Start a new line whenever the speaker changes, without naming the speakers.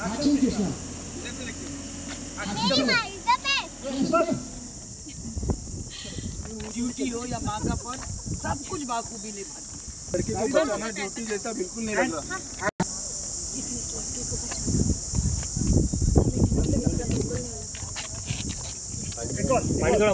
Action, Krishna.
Duty हो या माँ का फ़र्ज़ सब कुछ बाखूबी निभाती है।
लड़की को तो बचाना ड्यूटी जैसा बिल्कुल नहीं लग रहा। हाँ।
पानी थोड़ा